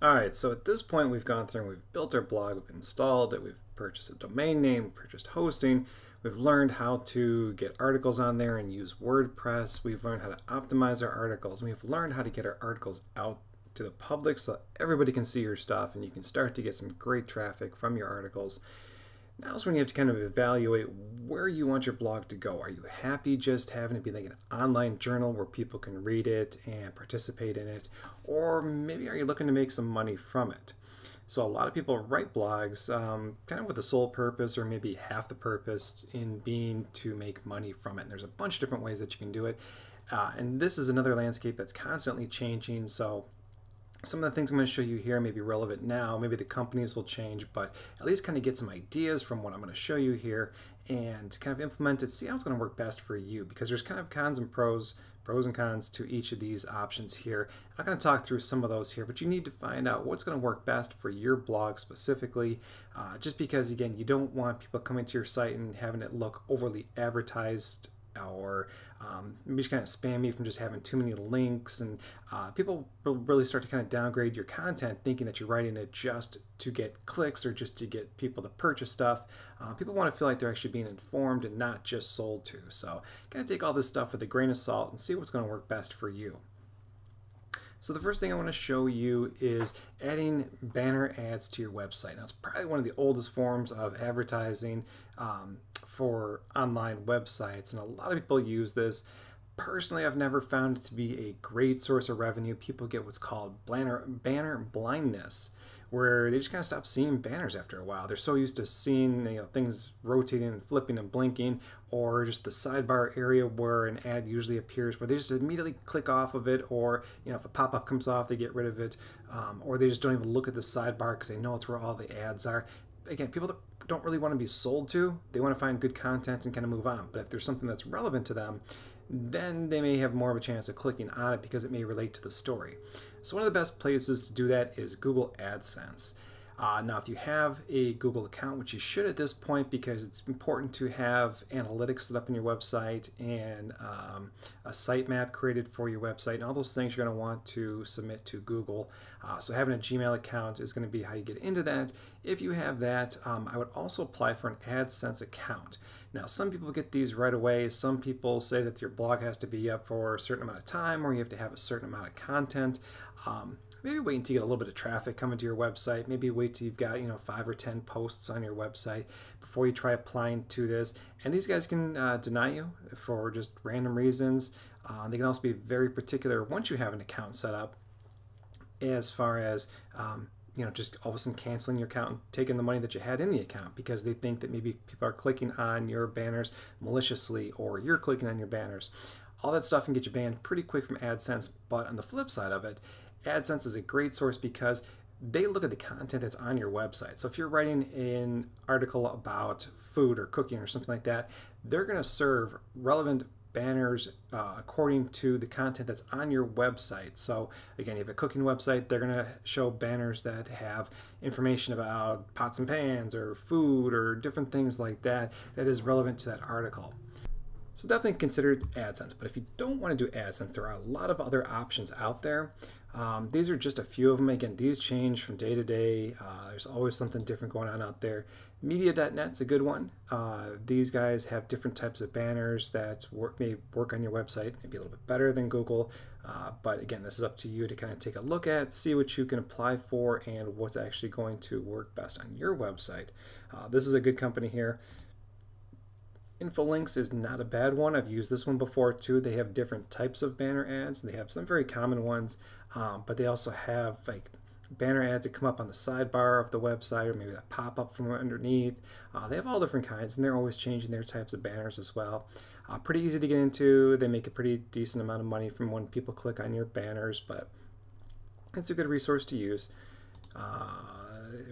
All right, so at this point we've gone through and we've built our blog, we've installed it, we've purchased a domain name, purchased hosting, we've learned how to get articles on there and use WordPress, we've learned how to optimize our articles, we've learned how to get our articles out to the public so everybody can see your stuff and you can start to get some great traffic from your articles. Now is when you have to kind of evaluate where you want your blog to go. Are you happy just having it be like an online journal where people can read it and participate in it? Or maybe are you looking to make some money from it? So a lot of people write blogs um, kind of with the sole purpose or maybe half the purpose in being to make money from it. And there's a bunch of different ways that you can do it. Uh, and this is another landscape that's constantly changing. So some of the things I'm going to show you here may be relevant now. Maybe the companies will change, but at least kind of get some ideas from what I'm going to show you here and kind of implement it, see how it's going to work best for you because there's kind of cons and pros, pros and cons to each of these options here. I'm going to talk through some of those here, but you need to find out what's going to work best for your blog specifically, uh, just because, again, you don't want people coming to your site and having it look overly advertised or um, maybe just kind of spam me from just having too many links. And uh, people will really start to kind of downgrade your content thinking that you're writing it just to get clicks or just to get people to purchase stuff. Uh, people want to feel like they're actually being informed and not just sold to. So, kind of take all this stuff with a grain of salt and see what's going to work best for you. So the first thing I want to show you is adding banner ads to your website. Now it's probably one of the oldest forms of advertising um, for online websites and a lot of people use this. Personally, I've never found it to be a great source of revenue. People get what's called banner, banner blindness where they just kind of stop seeing banners after a while. They're so used to seeing you know things rotating and flipping and blinking, or just the sidebar area where an ad usually appears, where they just immediately click off of it, or you know if a pop-up comes off, they get rid of it, um, or they just don't even look at the sidebar because they know it's where all the ads are. Again, people that don't really want to be sold to, they want to find good content and kind of move on. But if there's something that's relevant to them, then they may have more of a chance of clicking on it because it may relate to the story. So one of the best places to do that is Google AdSense. Uh, now, if you have a Google account, which you should at this point because it's important to have analytics set up in your website and um, a sitemap created for your website, and all those things you're going to want to submit to Google. Uh, so having a Gmail account is going to be how you get into that. If you have that, um, I would also apply for an AdSense account. Now, some people get these right away. Some people say that your blog has to be up for a certain amount of time or you have to have a certain amount of content. Um, maybe wait until you get a little bit of traffic coming to your website. Maybe wait till you've got, you know, five or 10 posts on your website before you try applying to this. And these guys can uh, deny you for just random reasons. Uh, they can also be very particular once you have an account set up as far as um, you know just all of a sudden canceling your account and taking the money that you had in the account because they think that maybe people are clicking on your banners maliciously or you're clicking on your banners all that stuff can get you banned pretty quick from AdSense but on the flip side of it AdSense is a great source because they look at the content that's on your website. So if you're writing an article about food or cooking or something like that, they're going to serve relevant banners uh, according to the content that's on your website. So again, you have a cooking website, they're going to show banners that have information about pots and pans or food or different things like that that is relevant to that article. So definitely consider AdSense. But if you don't want to do AdSense, there are a lot of other options out there. Um, these are just a few of them. Again, these change from day to day. Uh, there's always something different going on out there. Media.net's a good one. Uh, these guys have different types of banners that work, may work on your website, maybe a little bit better than Google. Uh, but again, this is up to you to kind of take a look at, see what you can apply for, and what's actually going to work best on your website. Uh, this is a good company here. Infolinks is not a bad one. I've used this one before too. They have different types of banner ads. They have some very common ones, um, but they also have like banner ads that come up on the sidebar of the website or maybe that pop up from underneath. Uh, they have all different kinds and they're always changing their types of banners as well. Uh, pretty easy to get into. They make a pretty decent amount of money from when people click on your banners, but it's a good resource to use. Uh,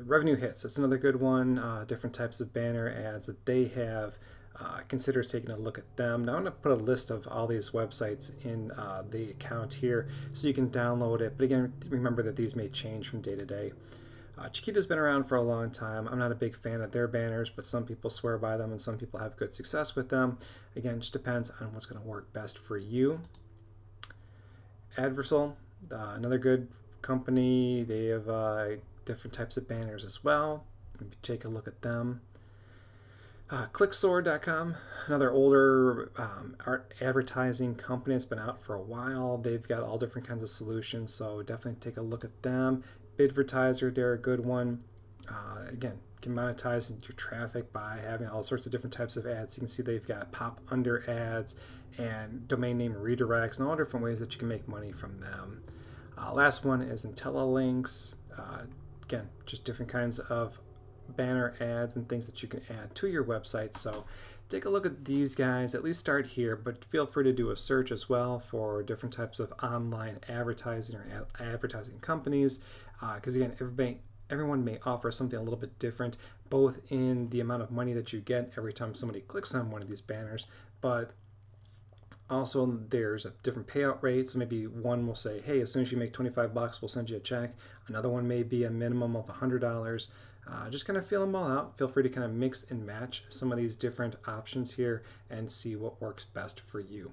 RevenueHits, that's another good one. Uh, different types of banner ads that they have uh, consider taking a look at them. Now I'm going to put a list of all these websites in uh, the account here so you can download it. But again, remember that these may change from day to day. Uh, Chitika's been around for a long time. I'm not a big fan of their banners, but some people swear by them and some people have good success with them. Again, it just depends on what's going to work best for you. Adversal, uh, another good company. They have uh, different types of banners as well. Maybe take a look at them. Uh, Clicksor.com, another older um, art advertising company. It's been out for a while. They've got all different kinds of solutions, so definitely take a look at them. Bidvertiser, they're a good one. Uh, again, can monetize your traffic by having all sorts of different types of ads. You can see they've got pop under ads and domain name redirects and all different ways that you can make money from them. Uh, last one is IntelliLinks. Uh, again, just different kinds of banner ads and things that you can add to your website. So take a look at these guys, at least start here, but feel free to do a search as well for different types of online advertising or ad advertising companies. Because uh, again, everybody, everyone may offer something a little bit different, both in the amount of money that you get every time somebody clicks on one of these banners, but also there's a different payout rate. So maybe one will say hey as soon as you make 25 bucks we'll send you a check. Another one may be a minimum of $100 uh, just kind of feel them all out. Feel free to kind of mix and match some of these different options here and see what works best for you